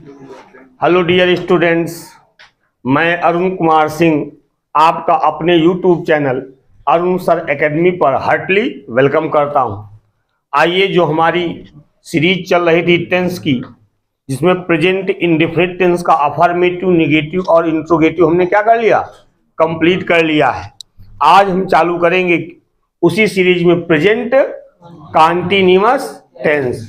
Hello dear students मैं अरुण कुमार सिंह, आपका अपने YouTube channel Arun sir academy पर हार्टली वेलकम करता हूँ। आइए जो हमारी सीरीज़ चल रही थी टेंस की, जिसमें प्रेजेंट इन डिफरेंट टेंस का अफर्मेटिव निगेटिव और इंट्रोगेटिव हमने क्या कर लिया? कंप्लीट कर लिया है। आज हम चालू करेंगे उसी सीरीज़ में प्रेजेंट कॉन्टिन्यूअस टेंस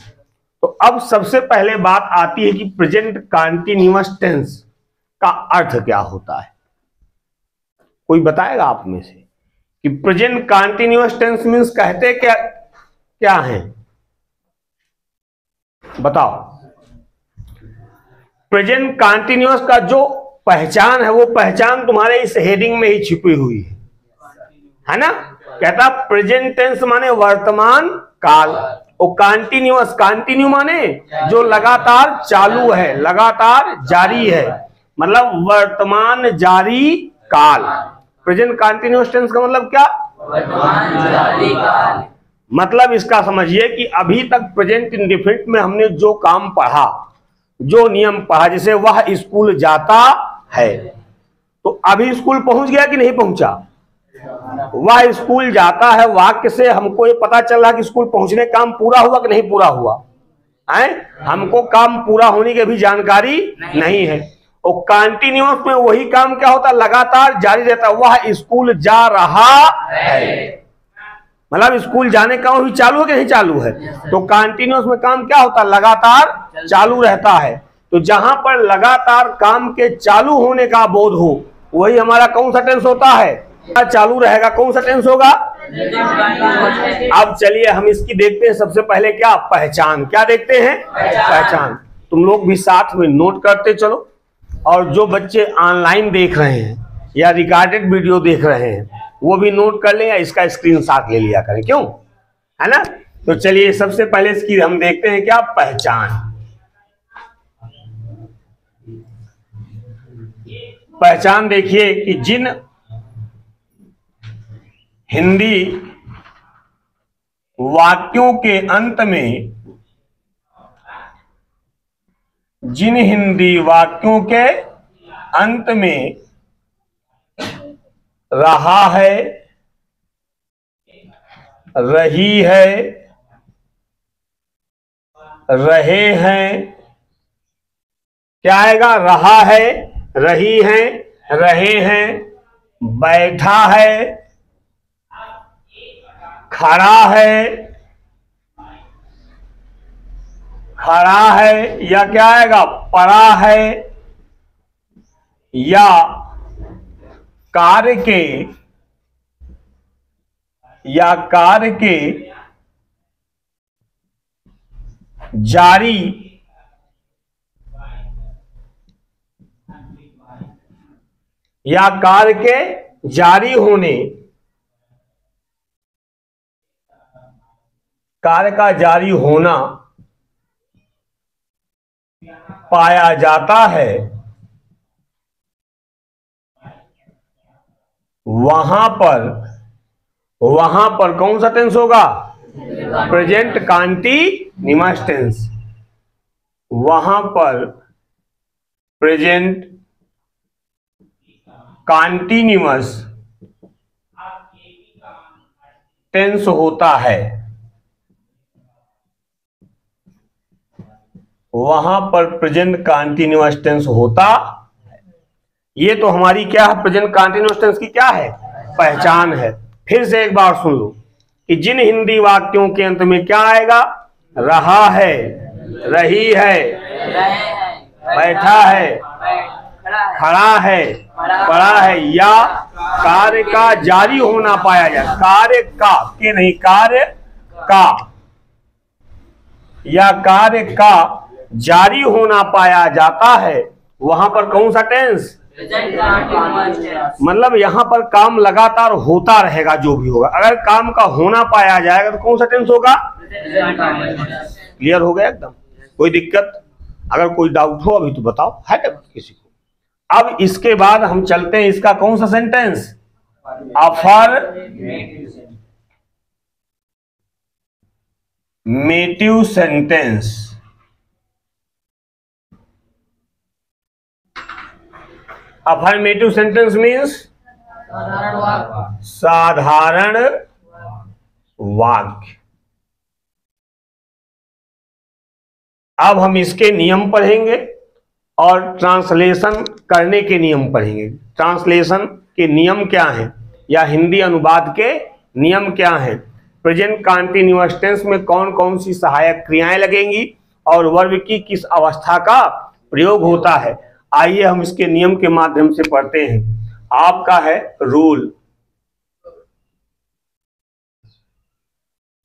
तो अब सबसे पहले बात आती है कि प्रेजेंट कॉन्टिन्यूअस टेंस का अर्थ क्या होता है? कोई बताएगा आप में से कि प्रेजेंट कॉन्टिन्यूस टेंस मीन्स कहते क्या क्या है? बताओ। प्रेजेंट कॉन्टिन्यूअस का जो पहचान है, वो पहचान तुम्हारे इस हेडिंग में ही छिपी हुई है। है ना? कहता प्रेजेंट टेंस माने वर्तमान काल। और कंटिन्यूअस कंटिन्यू माने जो लगातार चालू है लगातार जारी है। मतलब वर्तमान जारी काल। प्रेजेंट कंटिन्यूअस टेंस का मतलब क्या? वर्तमान जारी काल। मतलब इसका समझिए कि अभी तक प्रेजेंट इंडिफिनिट में हमने जो काम पढ़ा जो नियम पढ़ा जैसे वह स्कूल जाता है। तो अभी स्कूल पहुँच गया कि नहीं पहुँचा? वह स्कूल जाता है, वाक्य से हमको ये पता चल रहा कि स्कूल पहुँचने काम पूरा हुआ कि नहीं पूरा हुआ? है? हमको काम पूरा होने की भी जानकारी नहीं नहीं है। और कंटिन्यूअस में वही काम क्या होता लगातार जारी रहता वह स्कूल जा रहा है। मतलब स्कूल जाने का भी चालू है कि नहीं चालू है? तो कंटिन्यूअस में काम क्या होता लगातार चालू रहता है। तो जहाँ पर लगातार काम के चालू होने का बोध हो, वही हमारा कौन सा टेंस होता है? चालू रहेगा? कौन सा टेंस होगा? अब चलिए, हम इसकी देखते हैं सबसे पहले क्या? पहचान। क्या देखते हैं? पहचान। तुम लोग भी साथ में नोट करते चलो। और जो बच्चे ऑनलाइन देख रहे हैं या रिकॉर्डेड वीडियो देख रहे हैं, वो भी नोट कर लें या इसका स्क्रीनशॉट ले लिया करें। क्यों? है ना? तो चलिए, सबसे पहले इसकी हम देखते हैं क्या? पहचान। पहचान देखिए कि जिन हिंदी वाक्यों के अंत में जिन हिंदी वाक्यों के अंत में रहा है, रही है, रहे हैं, क्या आएगा? रहा है, रही है, रहे हैं, बैठा है खड़ा है। खड़ा है या क्या आएगा? पड़ा है या कार्य के या कार्य के जारी या कार्य के जारी होने कार्य का जारी होना पाया जाता है। वहाँ पर वहाँ पर कौन सा टेंस होगा? प्रेजेंट कांटी निमास टेंस वहाँ पर प्रेजेंट कॉन्टिन्यूअस टेंस होता है। वहाँ पर प्रेजेंट कॉन्टिन्यूअस टेंस होता ये तो हमारी क्या है? प्रेजेंट कॉन्टिन्यूअस टेंस की क्या है? पहचान है। फिर से एक बार सुन लो कि जिन हिंदी वाक्यों के अंत में क्या आएगा? रहा है, रही है, बैठा है, खड़ा है, पड़ा है या कार्य का जारी होना पाया जाए कार्य का, के नहीं, कार्य का या कार्य का जारी होना पाया जाता है। वहाँ पर कौन सा टेंस मतलब यहाँ पर काम लगातार होता रहेगा, जो भी होगा। अगर काम का होना पाया जाएगा तो कौन सा टेंस होगा? क्लियर हो गया एकदम। कोई दिक्कत? अगर कोई डाउट हो, अभी तो बताओ। है किसी को? अब इसके बाद हम चलते हैं, इसका कौन सा sentence affirmative sentence affirmative sentence means साधारण वाक्य। अब हम इसके नियम पढ़ेंगे और ट्रांसलेशन करने के नियम पढ़ेंगे। ट्रांसलेशन के नियम क्या हैं? या हिंदी अनुवाद के नियम क्या हैं? प्रेजेंट कॉन्टिन्यूस टेंस में कौन कौन सी सहायक क्रियाएँ लगेंगी और वर्ब की किस अवस्था का प्रयोग होता है? आइए हम इसके नियम के माध्यम से पढ़ते हैं। आपका है रूल।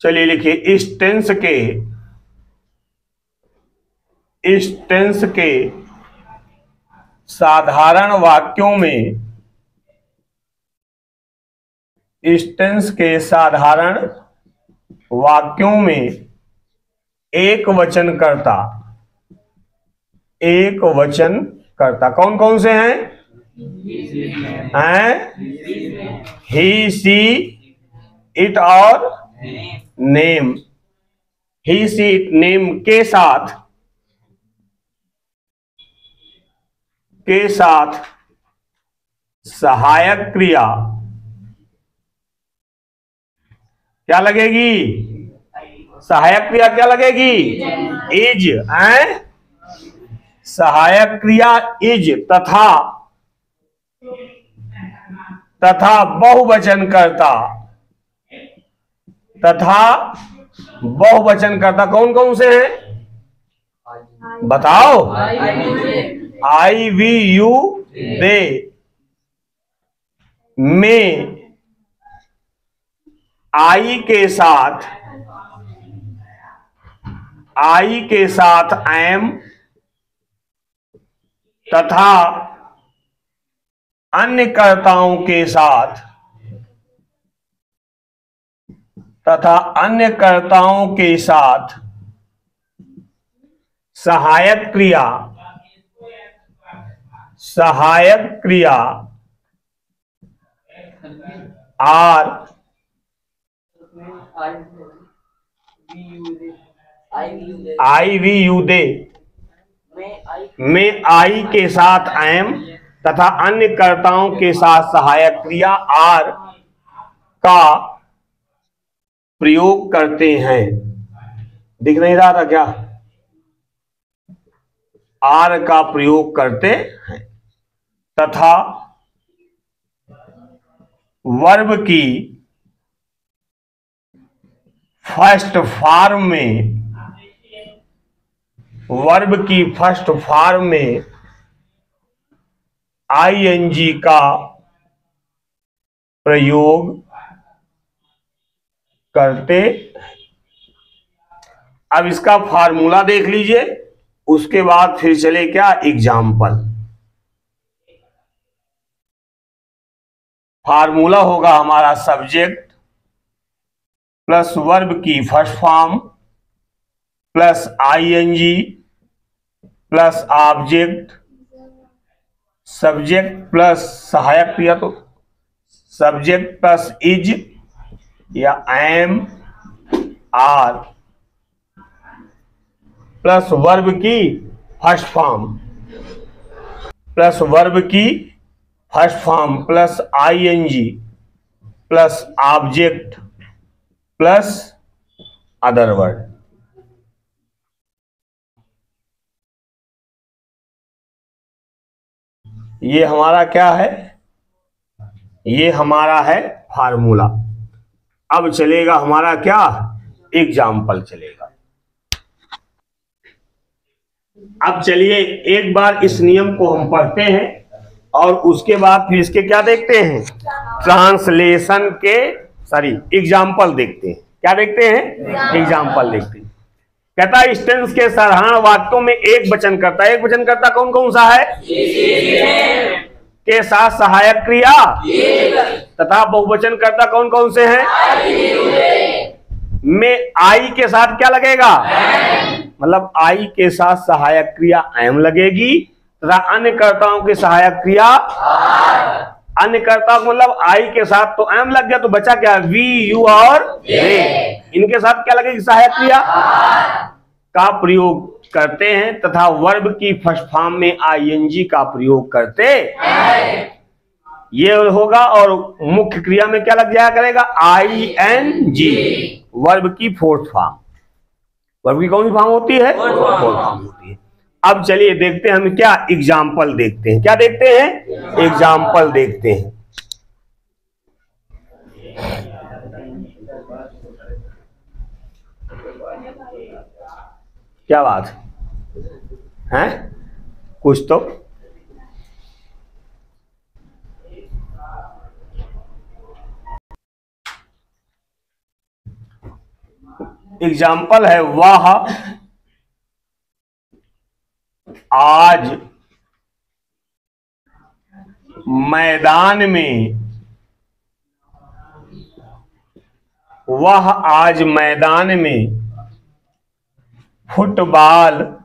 चलिए लिखिए, इस टेंस के, इस टेंस के साधारण वाक्यों में, इस टेंस के साधारण वाक्यों में एक वचन करता एक वचन करता। कौन कौन से हैं? हैं? ही सी इट और name he she it name के साथ। के साथ सहायक क्रिया। क्या लगेगी? सहायक क्रिया क्या लगेगी? इज़ एँ सहायक क्रिया इज़ तथा तथा बहुवचन करता तथा बहुवचन करता कौन कौन से हैं? बताओ। I we you they. में। आई के साथ आई के साथ एम तथा अन्य कर्ताओं के साथ तथा अन्य कर्ताओं के साथ सहायक क्रिया सहायक क्रिया are I we you they में आई के साथ एम तथा अन्य कर्ताओं के साथ सहायक क्रिया आर का प्रयोग करते हैं। दिख नहीं रहा था क्या? आर का प्रयोग करते हैं तथा वर्ब की फ़र्स्ट फॉर्म में वर्ब की फ़र्स्ट फॉर्म में आईएनजी का प्रयोग करते। अब इसका फार्मूला देख लीजिए, उसके बाद फिर चले क्या? एग्ज़ाम्पल फार्मूला होगा हमारा सब्जेक्ट प्लस वर्ब की first form plus ING plus object subject plus सहायक क्रिया तो सब्जेक्ट प्लस इज़ या एम आर प्लस वर्ब की फ़र्स्ट फॉर्म प्लस वर्ब की first form plus ING plus object plus other word ये हमारा क्या है? ये हमारा है फार्मूला। अब चलेगा हमारा क्या? एग्ज़ाम्पल चलेगा। अब चलिए एक बार इस नियम को हम पढ़ते हैं और उसके बाद फिर इसके क्या देखते हैं? ट्रांसलेशन के, सॉरी, एग्ज़ाम्पल देखते हैं। क्या देखते हैं? एग्ज़ाम्पल देखते हैं। कहता है स्टेंस के साधारण वाक्यों में एक वचन करता एक वचन करता कौन कौन सा है? के साथ सहायक क्रिया। तथा बहुवचन करता कौन कौन से हैं? में आई के साथ क्या लगेगा? मतलब आई के साथ सहायक क्रिया एम लगेगी। तथा अन्य कर्ताओं की सहायक क्रिया अन्य कर्ता मतलब आई के साथ तो एम लग गया तो बचा क्या? वी यू और दे इनके साथ क्या लगेगी? सहायक क्रिया? का प्रयोग करते हैं तथा वर्ब की फ़र्स्ट फॉर्म में आईएनजी का प्रयोग करते ये होगा और मुख्य क्रिया में क्या लग जाया करेगा? आई एन जी वर्ब की फोर्थ फॉर्म वर्ब की कौन सी फॉर्म होती है? फोर्थ फॉर्म होती है। अब चलिए देखते हैं हम क्या एग्ज़ाम्पल देखते हैं। क्या देखते हैं? एग्ज़ाम्पल देखते हैं। क्या बात? है? कुछ तो। एग्ज़ाम्पल है वह। आज मैदान में वह आज मैदान में फुटबॉल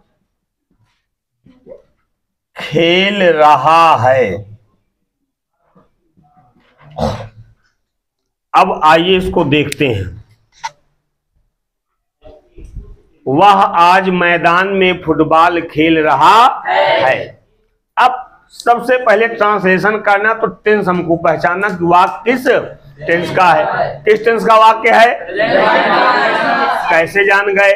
खेल रहा है। अब आइए इसको देखते हैं। वह आज मैदान में फुटबॉल खेल रहा है। अब सबसे पहले ट्रांसलेशन करना तो टेंस हमको पहचानना कि वाक्य किस टेंस का है। किस टेंस का वाक्य है? कैसे जान गए?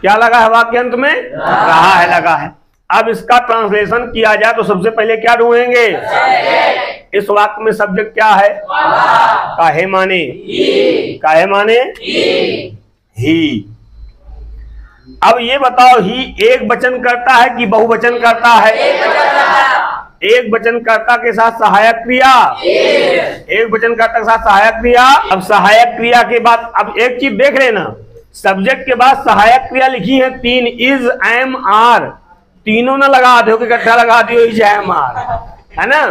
क्या लगा है वाक्य अंत में? रहा है लगा है। अब इसका ट्रांसलेशन किया जाए तो सबसे पहले क्या ढूंढेंगे? इस वाक्य में सब्जेक्ट क्या है? काहे माने? काहे माने? ही। अब ये बताओ ही एक वचन करता है कि बहुवचन करता है? एक वचन कर्ता के साथ सहायक क्रिया? एक वचन कर्ता के साथ सहायक क्रिया? अब सहायक क्रिया के बाद अब एक चीज़ देख लेना सब्जेक्ट के बाद सहायक क्रिया लिखी है तीन इज़ एम आर तीनों ना लगा दो कि इकट्ठा लगा दियो इज़ एम आर है ना?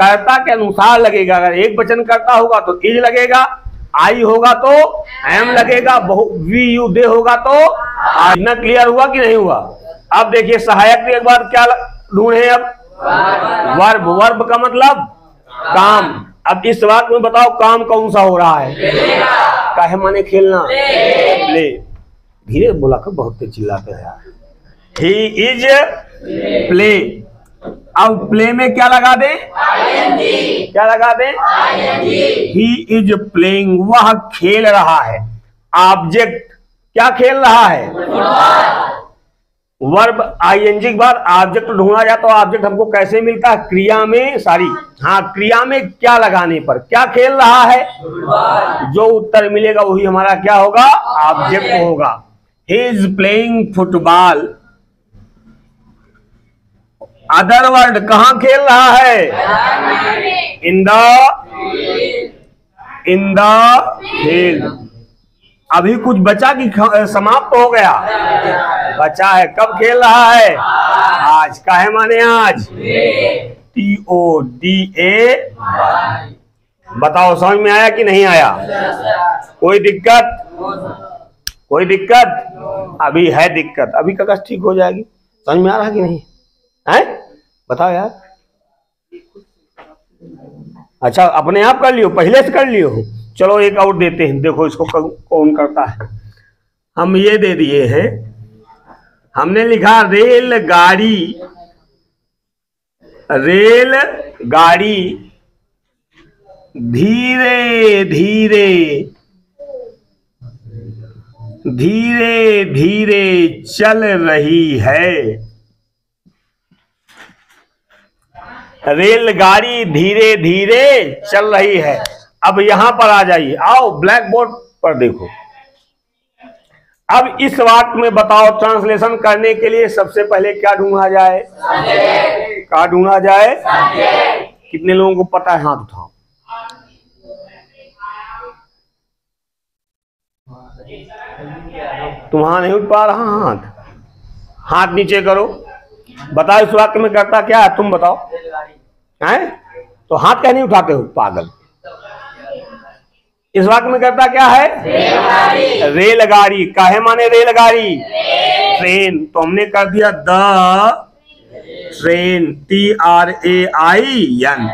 कर्ता के अनुसार लगेगा अगर एक वचन करता होगा तो इज़ लगेगा आई होगा तो एम लगेगा बहु वी यू दे होगा तो आई ना क्लियर हुआ कि नहीं हुआ? अब देखिए सहायक क्रिया के बाद क्या ढूंढे अब? वर्ब। वर्ब। का मतलब काम। अब इस बात में बताओ काम कौन सा हो रहा है? काहे माने खेलना? प्ले धीरे बोला कर बहुत चिल्लाते हैं यार। ही इज़ प्ले अब प्ले में क्या लगा दे? क्या लगा दे? ही इज़ प्लेइंग वह खेल रहा है। ऑब्जेक्ट क्या खेल रहा है? वर्ब आई आईएनजी के बाद ऑब्जेक्ट ढूंढा जाए तो ऑब्जेक्ट हमको कैसे मिलता है? क्रिया में सॉरी हाँ क्रिया में क्या लगाने पर? क्या खेल रहा है? जो उत्तर मिलेगा वही हमारा क्या होगा? ऑब्जेक्ट होगा। He is playing football other world कहाँ खेल रहा है? In the in the field अभी कुछ बचा कि समाप्त हो गया। बचा है, कब खेल रहा है? आज का है माने आज। टी ओ डी ए बताओ, समझ में आया कि नहीं आया? कोई दिक्कत? कोई दिक्कत? अभी है दिक्कत। अभी कगज ठीक हो जाएगी। समझ में आ रहा कि नहीं? है? बताओ यार। अच्छा अपने आप कर लियो, पहले से कर लियो। चलो, एक और देते हैं। देखो, इसको कौन करता है। हम ये दे दिए हैं। हमने लिखा रेल गाड़ी रेल गाड़ी धीरे धीरे। धीरे धीरे चल रही है। रेलगाड़ी धीरे धीरे चल रही है। अब यहाँ पर आ जाइए। आओ ब्लैक बोर्ड पर देखो। अब इस वाक्य में बताओ ट्रांसलेशन करने के लिए सबसे पहले क्या ढूंढा जाए? क्या ढूंढा जाए? कितने लोगों को पता है? हाथ उठाओ तुम्हारा नहीं उठ पा रहा? हाथ हाथ नीचे करो। बताओ इस वाक्य में करता क्या है? तुम बताओ। हैं? तो हाथ क्या नहीं उठाते हो पागल। इस वाक्य में करता क्या है? रेलगाड़ी। काहे माने रेलगाड़ी? ट्रेन। तो हमने कर दिया the train T R A I N.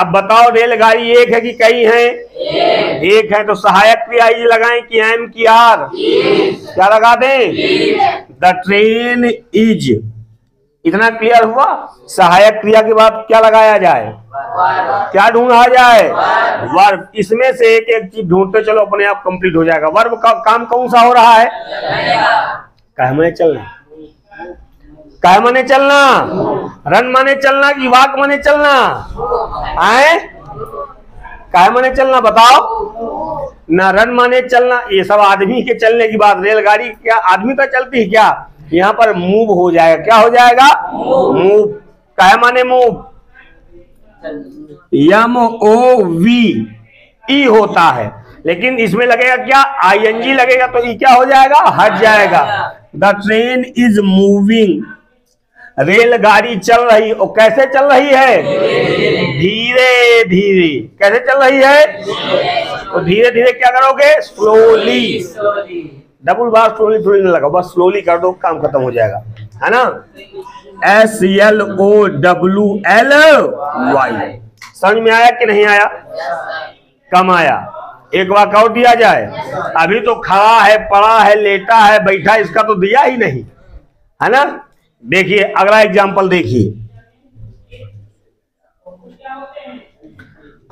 अब बताओ रेलगाड़ी एक है कि कई हैं? एक है तो सहायक क्रिया इज़ लगाएँ कि एम की आर। क्या लगा दें? द ट्रेन इज़ इतना क्लियर हुआ? सहायक क्रिया के बाद क्या लगाया जाए? क्या ढूंढा जाए? वर्ब। इसमें से एक एक चीज़ ढूंढते चलो, अपने आप कंप्लीट हो जाएगा। वर्ब का काम कौन सा हो रहा है? कह माने चलना? कह माने चलना? रन माने चलना कि वाक माने चलना? आए? कह माने चलना बताओ? ना रन माने चलना, ये सब आदमी के चलने की बात, रेलगाड़ी क्या? आदमी तो चलती है क्या? यहाँ पर मूव हो जाएगा। क्या हो जाएगा? मूव कह माने मूव यम ओ वी ई होता है। लेकिन इसमें लगेगा क्या? आई आईएनजी लगेगा तो ई क्या हो जाएगा? हट जाएगा। द ट्रेन इज़ मूविंग रेलगाड़ी चल रही। और कैसे चल रही है? धीरे धीरे। कैसे चल रही है? तो धीरे। धीरे क्या करोगे? स्लोली डबल बार स्लोली थोड़ी ना लगा बस स्लोली कर दो, काम खत्म हो जाएगा। है ना? S L O W L Y समझ में आया कि नहीं आया? कम आया। एक वाक और दिया जाए। अभी तो खड़ा है, पड़ा है, लेटा है, बैठा इसका तो दिया ही नहीं। है ना? देखिए, अगला एग्जांपल देखिए।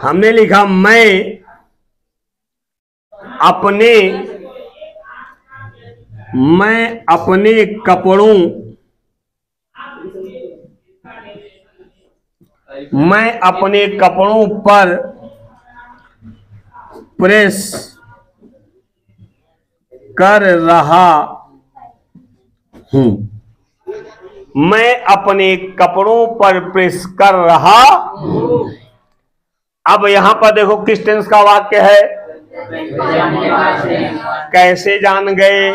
हमने लिखा, मैं अपने मैं अपने कपड़ों मैं अपने कपड़ों पर प्रेस कर रहा हूँ। मैं अपने कपड़ों पर प्रेस कर रहा हूँ। अब यहाँ पर देखो किस टेंस का वाक्य है। कैसे जान गए?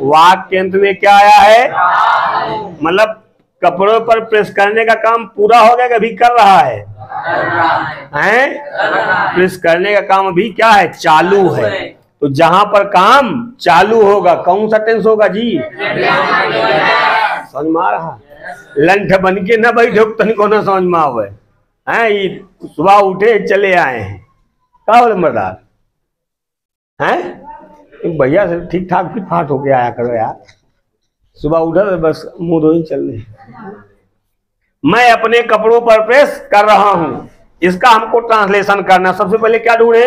वाक्य अंत में क्या आया है? मतलब कपड़ों पर प्रेस करने का काम पूरा हो गया कि अभी कर रहा है? हैं? प्रेस करने का काम अभी क्या है? चालू है। तो जहाँ पर काम चालू होगा, कौन सा टेंस होगा जी? समझ में आ रहा? लंठ बन के न बैठे तनिको न समझ में आवे। हैं सुबह उठे, चले आए हैं। का बोले मर्दार हैं भैया से ठीक ठाक फिट फाट होके आया करो यार। सुबह उठा तो बस मुँह धो ही चल रहे मैं अपने कपड़ों पर प्रेस कर रहा हूँ। इसका हमको ट्रांसलेशन करना सबसे पहले क्या ढूंढे?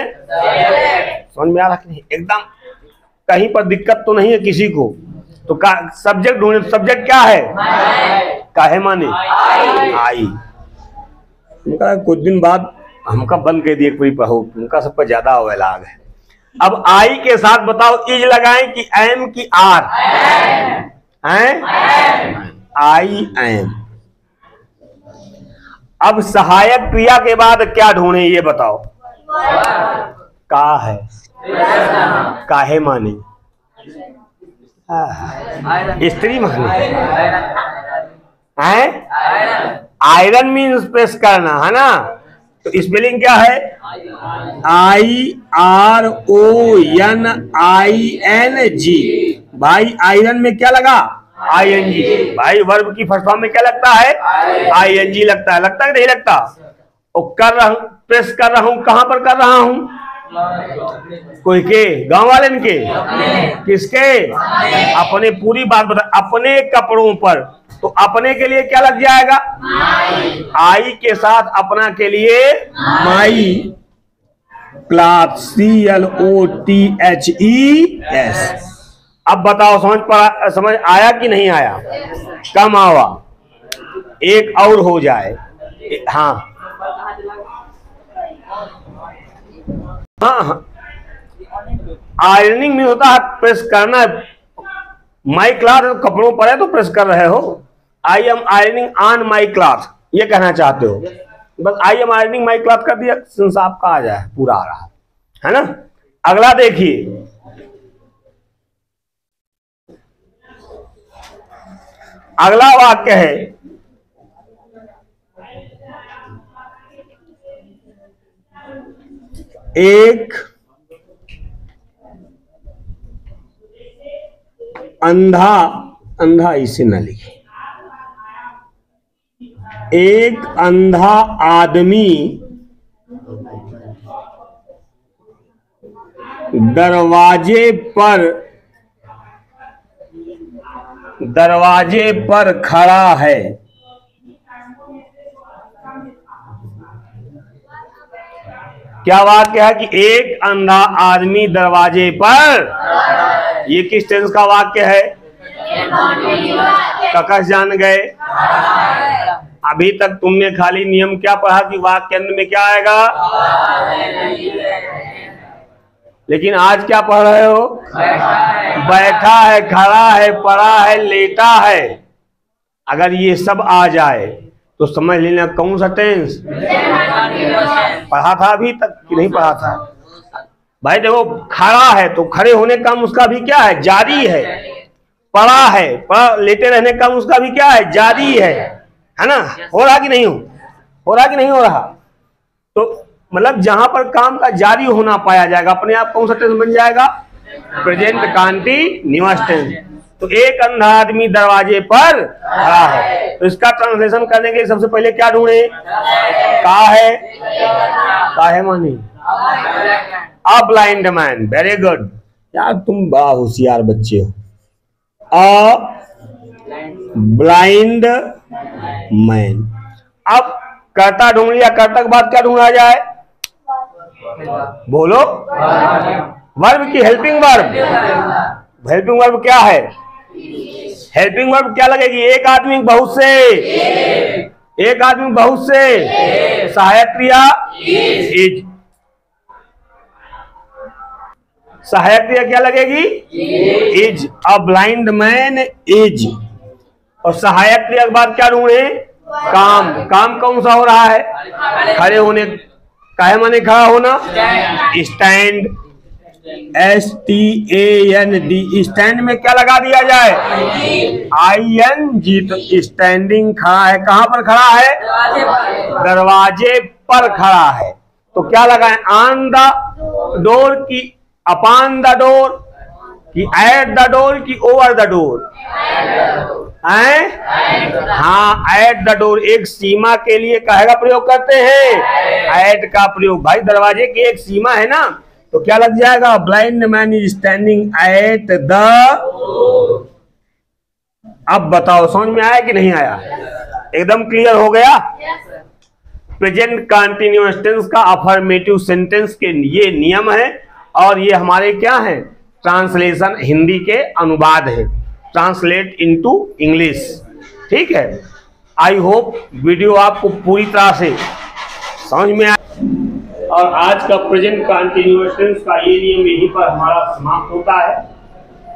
समझ में आ रहा नहीं? एकदम कहीं पर दिक्कत तो नहीं है किसी को। तो का सब्जेक्ट ढूंढे। सब्जेक्ट क्या है? काहे माने? आई। कुछ दिन बाद हमका बंद कर दिए कोई पहो उनका सब पर ज़्यादा अवलाग है। अब आई के साथ बताओ, इज़ लगाएँ कि एम की आर? हैं? I, am. अब सहायक क्रिया के बाद क्या ढूंढे, ये बताओ। का है? काहे माने? स्त्री माने? आयरन मीन्स प्रेस करना, है ना? तो स्पेलिंग क्या है? I R O N I N G भाई आयरन में क्या लगा? आई एन जी भाई वर्ब की फ़र्स्ट फॉर्म में क्या लगता है? आई एन जी लगता है। लगता है नहीं लगता? और कर रहा हूँ प्रेस कर रहा हूँ। कहाँ पर कर रहा हूँ? कोई के? गाँव वाले के किसके? अपने। पूरी बात बता अपने कपड़ों पर। तो अपने के लिए क्या लग जाएगा? आई के साथ अपना के लिए my cloth C L O T H E. S अब बताओ समझ पड़ा समझ आया कि नहीं आया? कम आवा। एक और हो जाए। हाँ। हाँ हाँ। आयरनिंग में होता है प्रेस करना है। माई क्लॉथ कपड़ों पर है तो प्रेस कर रहे हो। I am ironing on my cloth ये कहना चाहते हो? बस I am ironing my cloth कर दिया सेंस आपका आ जाए पूरा आ रहा है ना? अगला देखिए। अगला वाक्य है। एक अंधा अंधा इसे न लिखे। एक अंधा आदमी दरवाजे पर दरवाजे पर खड़ा है। क्या वाक्य है कि एक अंधा आदमी दरवाजे पर? ये किस टेंस का वाक्य है? ककस जान गए। अभी तक तुमने खाली नियम क्या पढ़ा कि वाक्य अंत में क्या आएगा? लेकिन आज क्या पढ़ रहे हो? बैठा है, खड़ा है, पड़ा है, लेटा है। अगर ये सब आ जाए तो समझ लेना कौन सा टेंस पढ़ा था अभी तक कि नहीं पढ़ा था? भाई देखो, खड़ा है तो खड़े होने का उसका भी क्या है? जारी है। पड़ा है, पड़ा, लेटे रहने का उसका भी क्या है? जारी है। है ना? हो रहा कि नहीं हो? हो रहा कि नहीं हो रहा? तो मतलब जहाँ पर काम का जारी होना पाया जाएगा अपने आप कौन सा टेंस बन जाएगा? प्रेजेंट कंटिन्यूअस टेंस तो एक अंधा आदमी दरवाजे पर खड़ा है। तो इसका ट्रांसलेशन करने के लिए सबसे पहले क्या ढूंढे? का है? का है मानी? A blind man very good यार तुम बड़ा होशियार बच्चे हो। अ ब्लाइंड मैन अब कर्ता ढूंढ लिया, कर्ता के बाद क्या ढूंढा जाए? बोलो। वर्ब की हेल्पिंग वर्ब हेल्पिंग वर्ब क्या है? हेल्पिंग वर्ब क्या लगेगी? एक आदमी बहुत से। एक आदमी बहुत से। सहायक क्रिया इज़ सहायक क्रिया क्या लगेगी? Is a blind man is और सहायक क्रिया के बाद क्या ढूंढे काम। काम कौन सा हो रहा है? खड़े होने, काहे माने खड़ा होना? Stand S T A N D stand में क्या लगा दिया जाए? आई एन जी तो स्टैंडिंग खड़ा है। कहाँ पर खड़ा है? दरवाजे पर खड़ा है। तो क्या लगा है? ऑन द डोर की अपान द डोर की एट द डोर की ओवर द डोर हैं? हाँ एट द डोर एक सीमा के लिए कहेगा प्रयोग करते हैं। एट का प्रयोग। भाई, दरवाजे की एक सीमा है ना तो क्या लग जाएगा? Blind man is standing at the अब बताओ, समझ में आया कि नहीं आया? एकदम क्लियर हो गया? प्रेजेंट कंटिन्यूस टेंस का अफर्मेटिव सेंटेंस के ये नियम है, और ये हमारे क्या है? ट्रांसलेशन हिंदी के अनुवाद है। ट्रांसलेट इनटू इंग्लिश ठीक है? आई होप वीडियो आपको पूरी तरह से समझ में आया और आज का प्रेजेंट टेंस का ये नियम यहीं पर हमारा समाप्त होता है।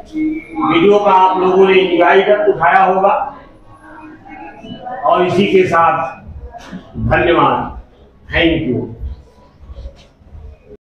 वीडियो का आप लोगों ने एंजॉय तक उठाया होगा। और इसी के साथ धन्यवाद। Thank you